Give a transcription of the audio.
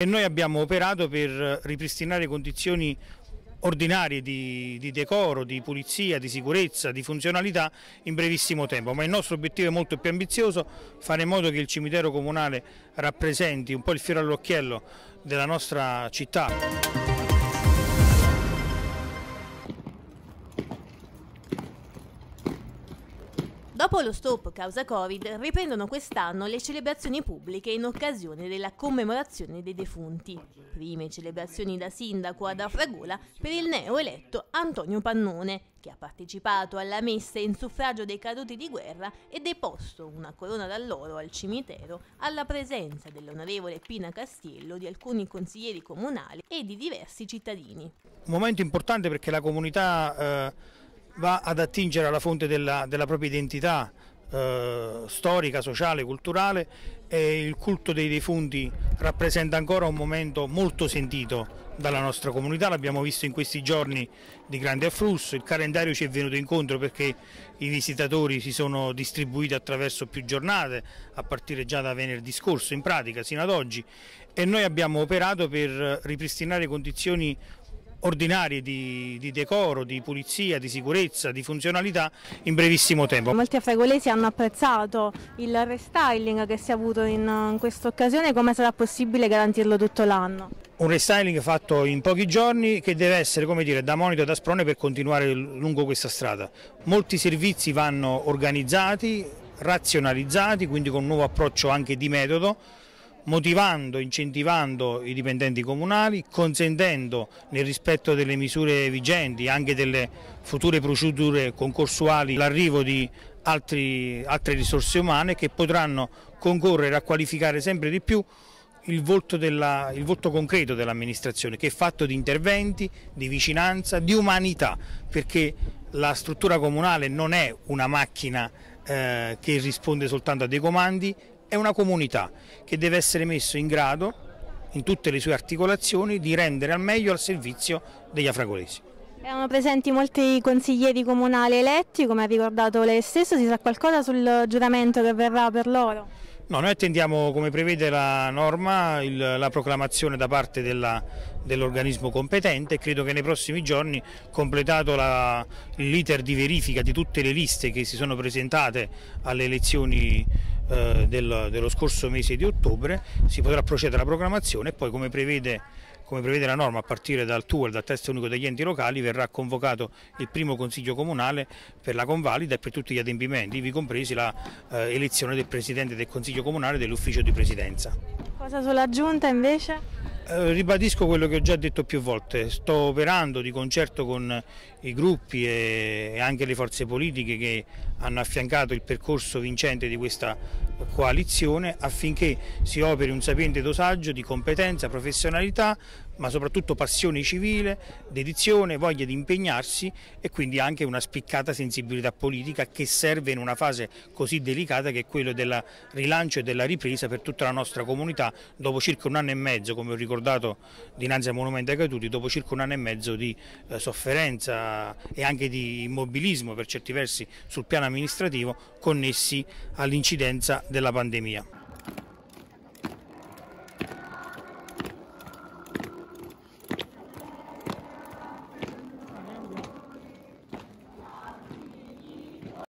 E noi abbiamo operato per ripristinare condizioni ordinarie di, di, decoro, di pulizia, di sicurezza, di funzionalità in brevissimo tempo, ma il nostro obiettivo è molto più ambizioso, fare in modo che il cimitero comunale rappresenti un po' il fiore all'occhiello della nostra città. Dopo lo stop causa Covid, riprendono quest'anno le celebrazioni pubbliche in occasione della commemorazione dei defunti. Prime celebrazioni da sindaco ad Afragola per il neoeletto Antonio Pannone, che ha partecipato alla messa in suffragio dei caduti di guerra e deposto una corona d'alloro al cimitero alla presenza dell'onorevole Pina Castiello, di alcuni consiglieri comunali e di diversi cittadini. Un momento importante perché la comunità eh va ad attingere alla fonte della, della propria identità eh, storica, sociale, culturale e il culto dei defunti rappresenta ancora un momento molto sentito dalla nostra comunità, l'abbiamo visto in questi giorni di grande afflusso, il calendario ci è venuto incontro perché i visitatori si sono distribuiti attraverso più giornate, a partire già da venerdì scorso in pratica sino ad oggi. E noi abbiamo operato per ripristinare condizioni ordinarie di, di, decoro, di pulizia, di sicurezza, di funzionalità in brevissimo tempo. Molti afregolesi hanno apprezzato il restyling che si è avuto in, in questa occasione, come sarà possibile garantirlo tutto l'anno? Un restyling fatto in pochi giorni che deve essere come dire, da monito e da sprone per continuare lungo questa strada. Molti servizi vanno organizzati, razionalizzati, quindi con un nuovo approccio anche di metodo motivando, incentivando i dipendenti comunali, consentendo nel rispetto delle misure vigenti, anche delle future procedure concorsuali, l'arrivo di altri, altre risorse umane che potranno concorrere a qualificare sempre di più il volto, della, il volto concreto dell'amministrazione che è fatto di interventi, di vicinanza, di umanità, perché la struttura comunale non è una macchina eh, che risponde soltanto a dei comandi, è una comunità che deve essere messo in grado, in tutte le sue articolazioni, di rendere al meglio al servizio degli afragolesi. Erano presenti molti consiglieri comunali eletti, come ha ricordato lei stesso, si sa qualcosa sul giuramento che verrà per loro? No, noi attendiamo, come prevede la norma, il, la proclamazione da parte dell'organismo competente e credo che nei prossimi giorni, completato l'iter di verifica di tutte le liste che si sono presentate alle elezioni eh, del, dello scorso mese di ottobre, si potrà procedere alla proclamazione e poi, come prevede come prevede la norma a partire dal TUEL, dal testo unico degli enti locali, verrà convocato il primo consiglio comunale per la convalida e per tutti gli adempimenti, ivi compresi l'elezione eh, del presidente del consiglio comunale e dell'ufficio di presidenza. Cosa sulla giunta invece? Eh, ribadisco quello che ho già detto più volte, sto operando di concerto con i gruppi e anche le forze politiche che hanno affiancato il percorso vincente di questa coalizione affinché si operi un sapiente dosaggio di competenza, professionalità, ma soprattutto passione civile, dedizione, voglia di impegnarsi e quindi anche una spiccata sensibilità politica che serve in una fase così delicata che è quella del rilancio e della ripresa per tutta la nostra comunità dopo circa un anno e mezzo, come ho ricordato dinanzi al Monumento ai Caduti, dopo circa un anno e mezzo di eh, sofferenza e anche di immobilismo per certi versi sul piano amministrativo connessi all'incidenza della pandemia.